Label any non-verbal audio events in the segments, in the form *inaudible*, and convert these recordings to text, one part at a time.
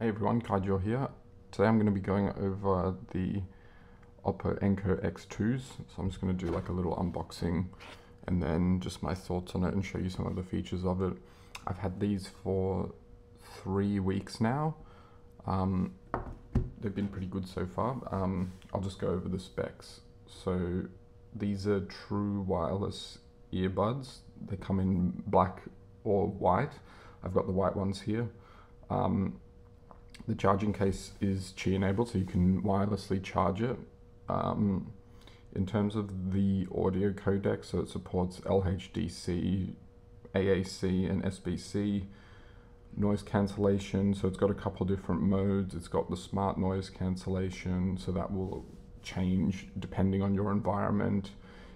Hey everyone, Khaijor here. Today I'm going to be going over the Oppo Enco X2s. So I'm just going to do like a little unboxing and then just my thoughts on it and show you some of the features of it. I've had these for three weeks now. Um, they've been pretty good so far. Um, I'll just go over the specs. So these are true wireless earbuds. They come in black or white. I've got the white ones here. Um, the charging case is Qi enabled, so you can wirelessly charge it. Um, in terms of the audio codec, so it supports LHDC, AAC, and SBC. Noise cancellation, so it's got a couple different modes. It's got the smart noise cancellation, so that will change depending on your environment.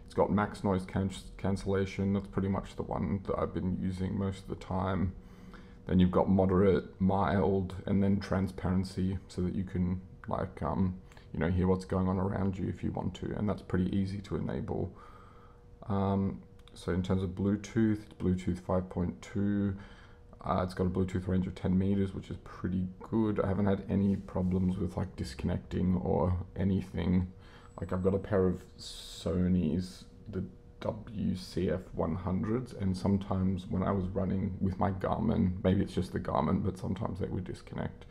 It's got max noise can cancellation, that's pretty much the one that I've been using most of the time. Then you've got moderate, mild, and then transparency so that you can like um, you know hear what's going on around you if you want to, and that's pretty easy to enable. Um, so in terms of Bluetooth, Bluetooth 5.2. Uh, it's got a Bluetooth range of 10 meters, which is pretty good. I haven't had any problems with like disconnecting or anything. Like I've got a pair of Sony's, the WCF 100s and sometimes when I was running with my Garmin, maybe it's just the Garmin, but sometimes they would disconnect.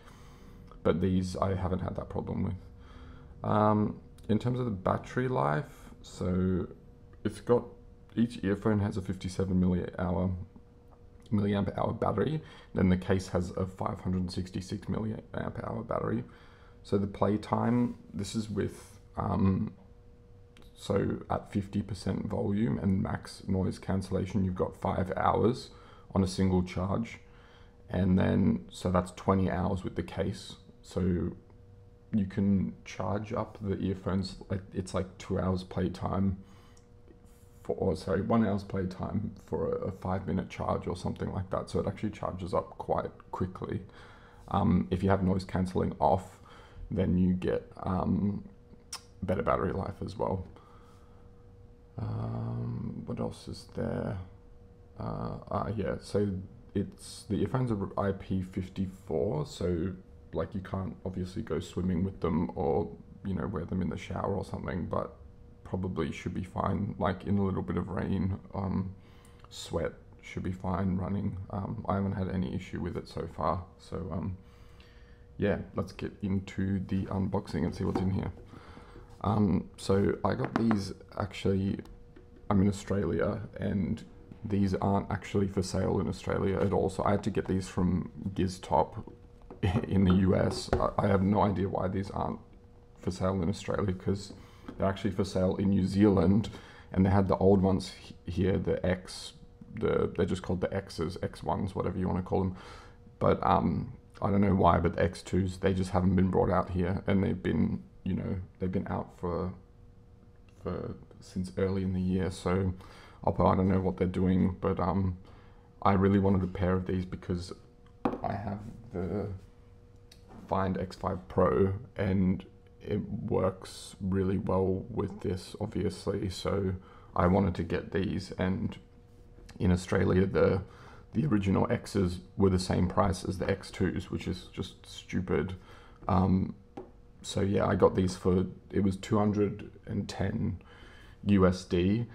But these I haven't had that problem with. Um, in terms of the battery life, so it's got each earphone has a 57 milliamp hour milliamp hour battery. Then the case has a 566 milliamp hour battery. So the playtime, this is with um, so at 50% volume and max noise cancellation, you've got five hours on a single charge. And then, so that's 20 hours with the case. So you can charge up the earphones, it's like two hours playtime for, or sorry, one hour's playtime for a, five minute charge or something like that. So it actually charges up quite quickly. Um, if you have noise cancelling off, then you get um, better battery life as well. Um, what else is there? Uh, uh, yeah, so it's the earphones are IP54, so like you can't obviously go swimming with them or you know wear them in the shower or something, but probably should be fine. Like in a little bit of rain, um, sweat should be fine running. Um, I haven't had any issue with it so far. So um, yeah, let's get into the unboxing and see what's in here. Um, so I got these actually, I'm in Australia and these aren't actually for sale in Australia at all. So I had to get these from GizTop *laughs* in the US. I have no idea why these aren't for sale in Australia because they're actually for sale in New Zealand and they had the old ones here, the X, the they're just called the X's, X1s, whatever you want to call them. But um, I don't know why, but the X2s, they just haven't been brought out here and they've been you know they've been out for for since early in the year. So Oppo, I don't know what they're doing, but um, I really wanted a pair of these because I have the Find X5 Pro and it works really well with this, obviously. So I wanted to get these, and in Australia, the the original X's were the same price as the X2s, which is just stupid. Um, so yeah, I got these for it was 210 USD,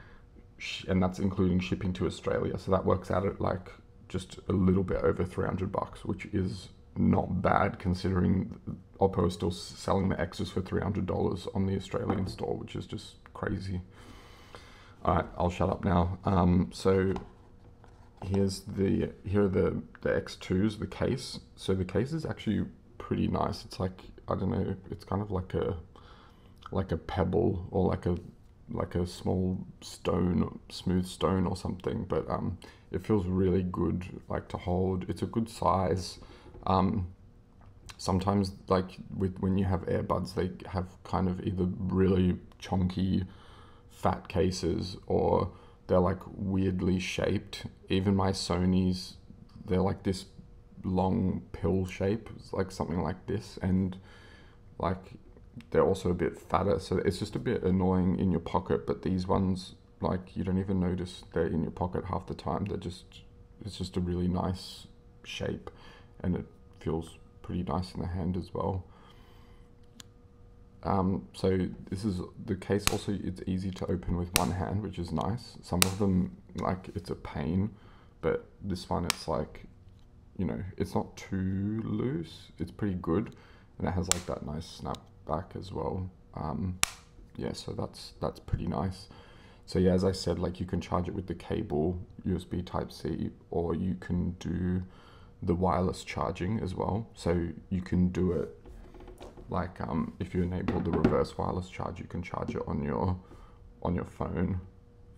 and that's including shipping to Australia. So that works out at like just a little bit over 300 bucks, which is not bad considering Oppo is still selling the X's for $300 on the Australian store, which is just crazy. All right, I'll shut up now. Um, so here's the here are the the X2s, the case. So the case is actually pretty nice. It's like I don't know, it's kind of like a like a pebble or like a like a small stone, smooth stone or something. But um, it feels really good, like to hold. It's a good size. Um, sometimes, like with when you have earbuds, they have kind of either really chunky, fat cases, or they're like weirdly shaped. Even my Sony's, they're like this long pill shape, it's like something like this, and like they're also a bit fatter, so it's just a bit annoying in your pocket. But these ones, like you don't even notice they're in your pocket half the time. They're just it's just a really nice shape, and it feels pretty nice in the hand as well. Um, so this is the case also it's easy to open with one hand which is nice some of them like it's a pain but this one it's like you know it's not too loose. It's pretty good. And it has like that nice snap back as well. Um, yeah so that's that's pretty nice. So yeah as I said like you can charge it with the cable USB type C or you can do the wireless charging as well. So you can do it like um, if you enable the reverse wireless charge you can charge it on your on your phone.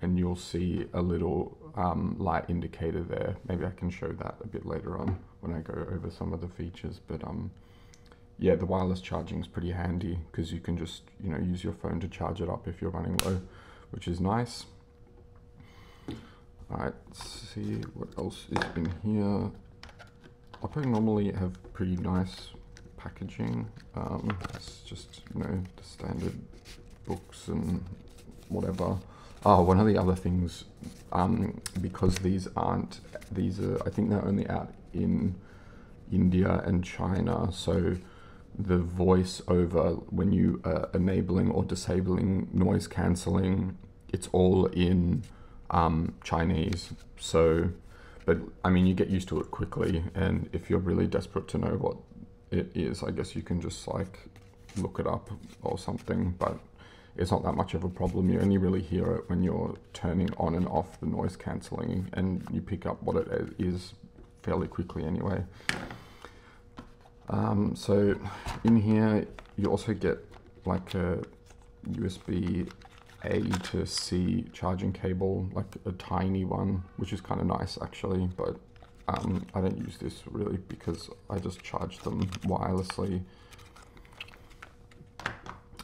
And you'll see a little um, light indicator there maybe I can show that a bit later on when I go over some of the features but um yeah the wireless charging is pretty handy because you can just you know use your phone to charge it up if you're running low which is nice Alright, see what else is in here. Oppo normally have pretty nice packaging. Um, it's just, you know, the standard books and whatever. Oh, one of the other things, um, because these aren't, these are, I think they're only out in India and China, so the voice over when you are enabling or disabling noise cancelling, it's all in um, Chinese. So, but I mean, you get used to it quickly, and if you're really desperate to know what it is. I guess you can just like look it up or something, but it's not that much of a problem. You only really hear it when you're turning on and off the noise cancelling and you pick up what it is fairly quickly anyway. Um, so in here you also get like a USB A to C charging cable, like a tiny one, which is kind of nice actually, but um, I don't use this really because I just charge them wirelessly.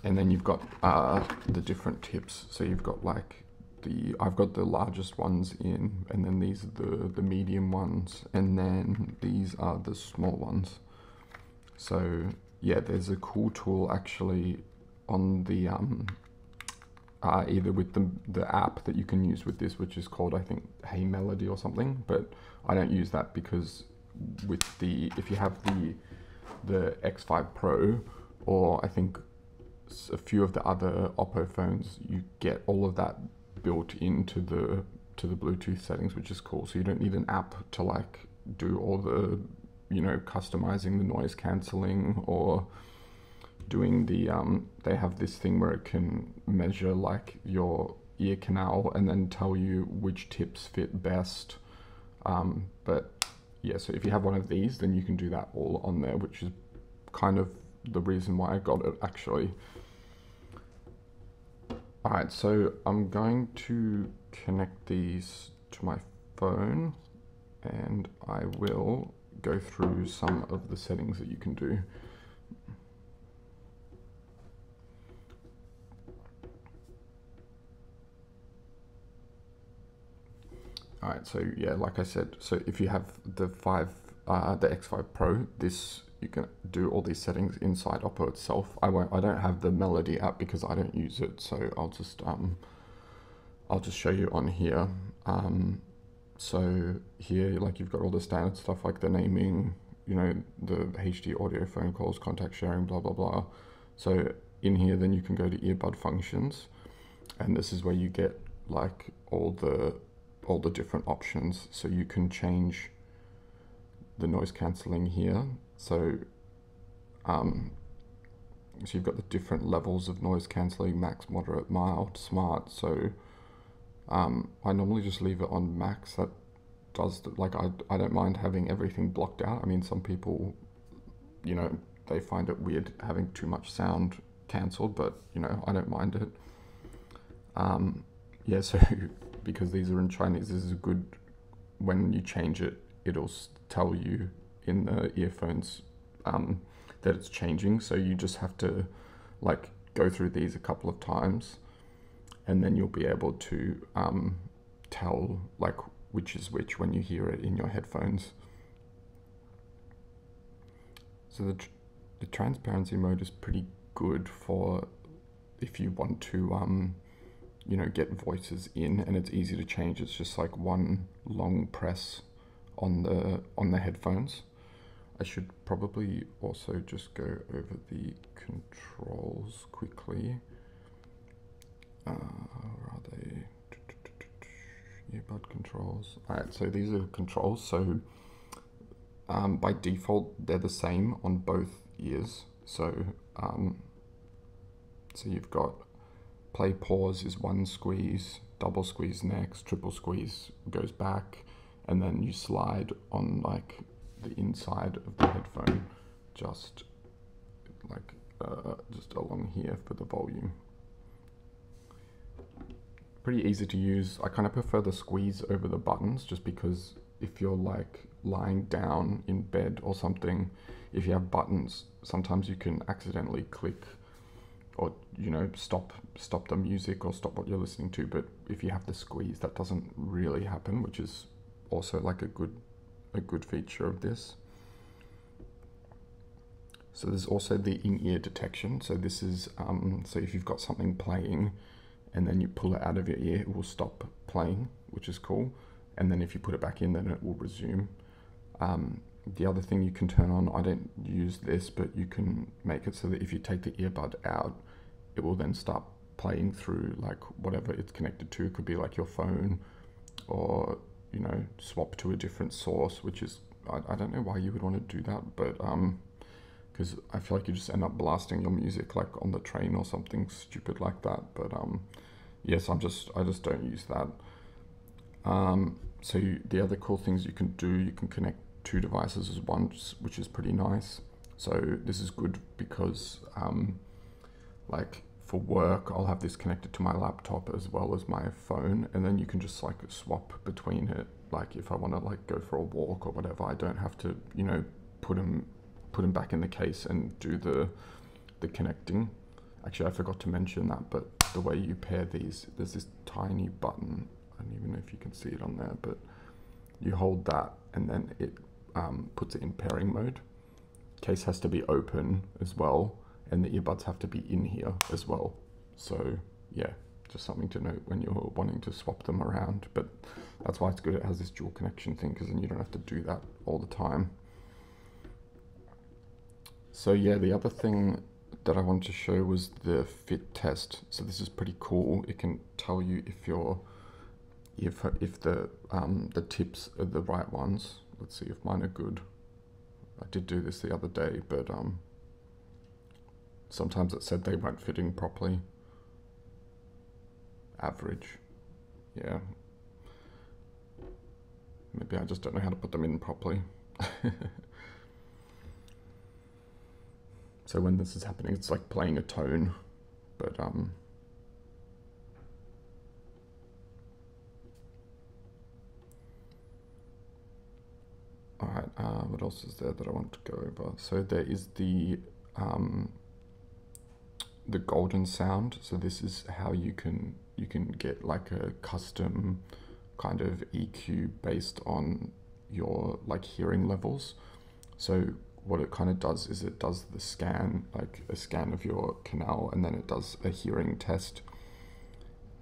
And then you've got uh, the different tips. So you've got like the, I've got the largest ones in, and then these are the, the medium ones, and then these are the small ones. So yeah, there's a cool tool actually on the um, uh, either with the, the app that you can use with this, which is called, I think, Hey Melody or something. But I don't use that because with the, if you have the, the X5 Pro, or I think a few of the other Oppo phones, you get all of that built into the to the Bluetooth settings, which is cool. So you don't need an app to like do all the, you know, customizing the noise cancelling or doing the um, they have this thing where it can measure like your ear canal and then tell you which tips fit best um, but yeah so if you have one of these then you can do that all on there which is kind of the reason why I got it actually alright so I'm going to connect these to my phone and I will go through some of the settings that you can do. All right, so yeah, like I said, so if you have the five, uh, the X5 Pro, this you can do all these settings inside Oppo itself. I won't, I don't have the Melody app because I don't use it, so I'll just um, I'll just show you on here. Um, so here, like you've got all the standard stuff like the naming, you know, the HD audio phone calls, contact sharing, blah blah blah. So in here, then you can go to earbud functions, and this is where you get like all the all the different options. So you can change the noise cancelling here. So, um, so you've got the different levels of noise cancelling, max, moderate, mild, smart. So um, I normally just leave it on max. That does, the, like, I, I don't mind having everything blocked out. I mean, some people, you know, they find it weird having too much sound cancelled, but, you know, I don't mind it. Um, yeah, *laughs* so because these are in Chinese, this is a good, when you change it, it'll tell you in the earphones um, that it's changing. So you just have to like go through these a couple of times and then you'll be able to um, tell like which is which when you hear it in your headphones. So the, tr the transparency mode is pretty good for if you want to um, you know, get voices in and it's easy to change. It's just like one long press on the on the headphones. I should probably also just go over the controls quickly. Uh, where are they? Earbud controls. Alright, so these are controls. So um, by default, they're the same on both ears. So, um, so you've got play pause is one squeeze, double squeeze next, triple squeeze goes back, and then you slide on like the inside of the headphone, just like uh, just along here for the volume. Pretty easy to use. I kind of prefer the squeeze over the buttons just because if you're like lying down in bed or something, if you have buttons, sometimes you can accidentally click or you know stop stop the music or stop what you're listening to. But if you have the squeeze, that doesn't really happen, which is also like a good a good feature of this. So there's also the in-ear detection. So this is um, so if you've got something playing and then you pull it out of your ear, it will stop playing, which is cool. And then if you put it back in, then it will resume. Um, the other thing you can turn on, I don't use this, but you can make it so that if you take the earbud out, it will then start playing through like whatever it's connected to. It could be like your phone or, you know, swap to a different source, which is, I, I don't know why you would want to do that, but, um, because I feel like you just end up blasting your music like on the train or something stupid like that. But, um, yes, I'm just, I just don't use that. Um, so you, the other cool things you can do, you can connect two devices as one, which is pretty nice. So this is good because um, like for work, I'll have this connected to my laptop as well as my phone, and then you can just like swap between it. Like if I want to like go for a walk or whatever, I don't have to, you know, put them put them back in the case and do the the connecting. Actually, I forgot to mention that, but the way you pair these, there's this tiny button. I don't even know if you can see it on there, but you hold that and then it um, puts it in pairing mode. Case has to be open as well, and the earbuds have to be in here as well. So yeah, just something to note when you're wanting to swap them around. But that's why it's good it has this dual connection thing because then you don't have to do that all the time. So yeah, the other thing that I wanted to show was the fit test. So this is pretty cool. It can tell you if you're if if the um, the tips are the right ones. Let's see if mine are good. I did do this the other day, but um, sometimes it said they weren't fitting properly. Average, yeah. Maybe I just don't know how to put them in properly. *laughs* so when this is happening, it's like playing a tone, but um. All right, uh, what else is there that I want to go over? So there is the um, the golden sound. So this is how you can you can get like a custom kind of EQ based on your like hearing levels. So what it kind of does is it does the scan, like a scan of your canal, and then it does a hearing test.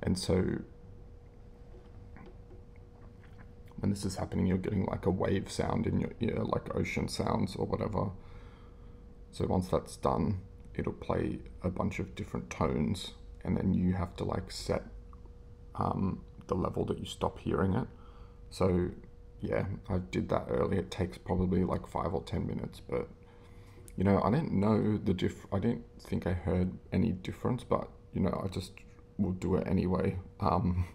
And so when this is happening, you're getting like a wave sound in your ear, like ocean sounds or whatever. So once that's done, it'll play a bunch of different tones, and then you have to like set um, the level that you stop hearing it. So yeah, I did that earlier. It takes probably like five or ten minutes, but you know, I didn't know the diff. I didn't think I heard any difference, but you know, I just will do it anyway. Um,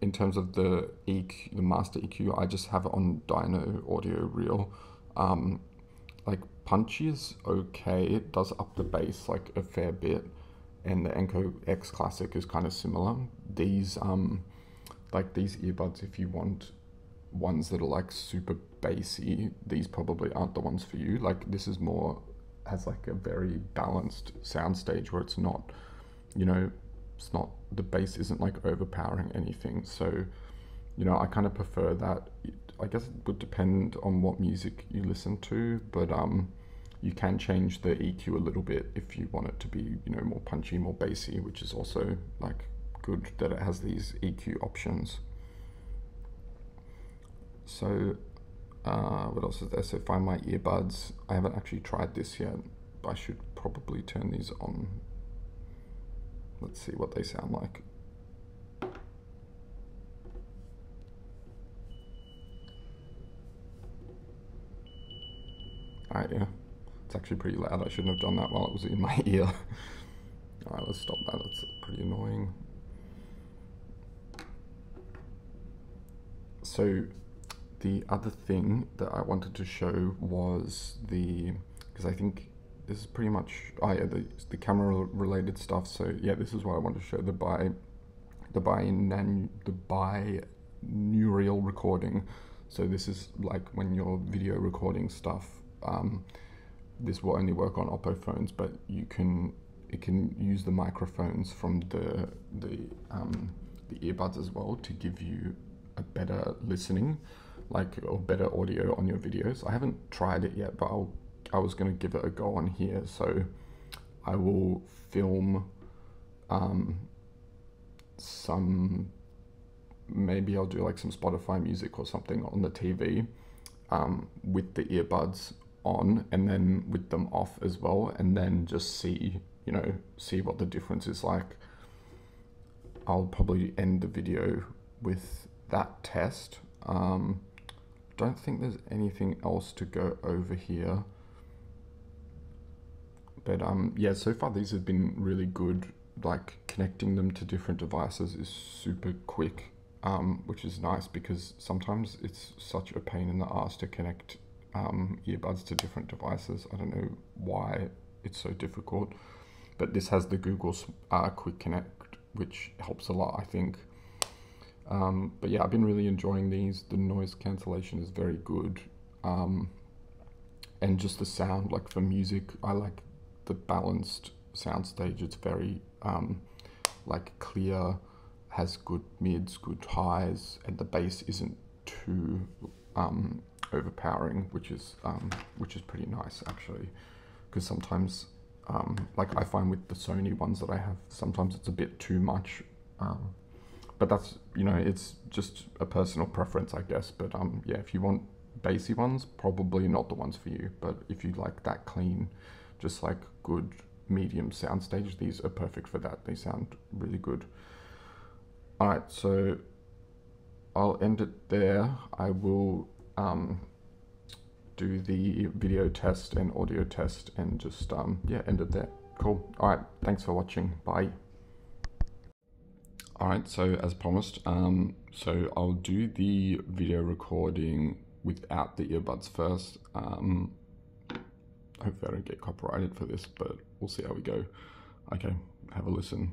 in terms of the EQ, the master EQ, I just have it on Dynaudio Real. Um, like Punchy is okay. It does up the bass like a fair bit, and the Enco X Classic is kind of similar. These um, like these earbuds, if you want ones that are like super bassy, these probably aren't the ones for you. Like this is more has like a very balanced sound stage where it's not, you know, it's not the bass isn't like overpowering anything. So, you know, I kind of prefer that. I guess it would depend on what music you listen to, but um, you can change the EQ a little bit if you want it to be, you know, more punchy, more bassy, which is also like good that it has these EQ options. So uh, what else is there? So find my earbuds. I haven't actually tried this yet. I should probably turn these on. Let's see what they sound like. Alright, yeah. It's actually pretty loud. I shouldn't have done that while it was in my *laughs* ear. Alright, let's stop that. That's pretty annoying. So, the other thing that I wanted to show was the, because I think this is pretty much, oh yeah, the, the camera related stuff. So yeah, this is what I want to show, the bi, the binan, the binaural recording. So this is like when you're video recording stuff, um, this will only work on Oppo phones, but you can, it can use the microphones from the, the, um, the earbuds as well to give you a better listening like or better audio on your videos. I haven't tried it yet, but I'll I was gonna give it a go on here. So I will film um, some maybe I'll do like some Spotify music or something on the TV um, with the earbuds on and then with them off as well and then just see you know see what the difference is like I'll probably end the video with that test um, don't think there's anything else to go over here. But um, yeah, so far these have been really good. Like connecting them to different devices is super quick, um, which is nice because sometimes it's such a pain in the ass to connect um, earbuds to different devices. I don't know why it's so difficult, but this has the Google uh, Quick Connect, which helps a lot, I think. Um, but yeah, I've been really enjoying these. The noise cancellation is very good. Um, and just the sound, like for music, I like the balanced soundstage. It's very um, like clear, has good mids, good highs, and the bass isn't too um, overpowering, which is um, which is pretty nice actually. Because sometimes, um, like I find with the Sony ones that I have, sometimes it's a bit too much. Um, but that's you know it's just a personal preference i guess but um yeah if you want bassy ones probably not the ones for you but if you like that clean just like good medium soundstage these are perfect for that they sound really good all right so i'll end it there i will um do the video test and audio test and just um yeah end it there. Cool. All right. Thanks for watching. Bye. All right, so as promised, um, so I'll do the video recording without the earbuds first. Um, hopefully I don't get copyrighted for this, but we'll see how we go. Okay, have a listen.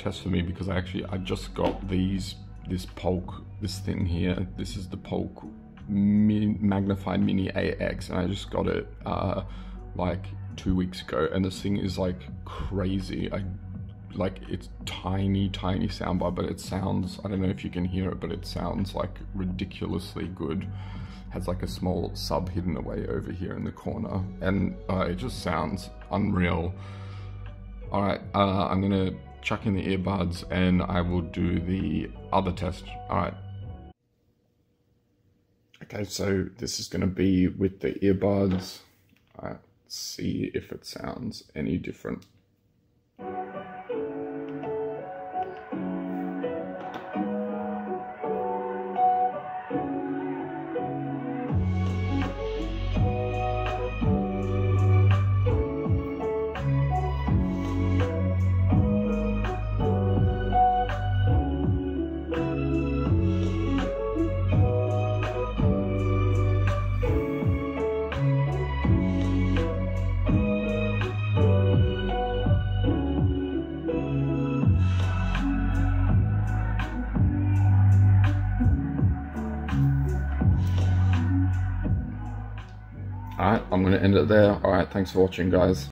Test for me because I actually I just got these this Polk this thing here. This is the Polk MagniFi Mini AX, and I just got it uh, like two weeks ago, and this thing is like crazy. I like it's tiny, tiny soundbar, but it sounds. I don't know if you can hear it, but it sounds like ridiculously good. Has like a small sub hidden away over here in the corner, and uh, it just sounds unreal. All right, uh, I'm gonna chuck in the earbuds and I will do the other test. All right. Okay, so this is going to be with the earbuds. All right, see if it sounds any different. I'm going to end it there. Alright, thanks for watching, guys.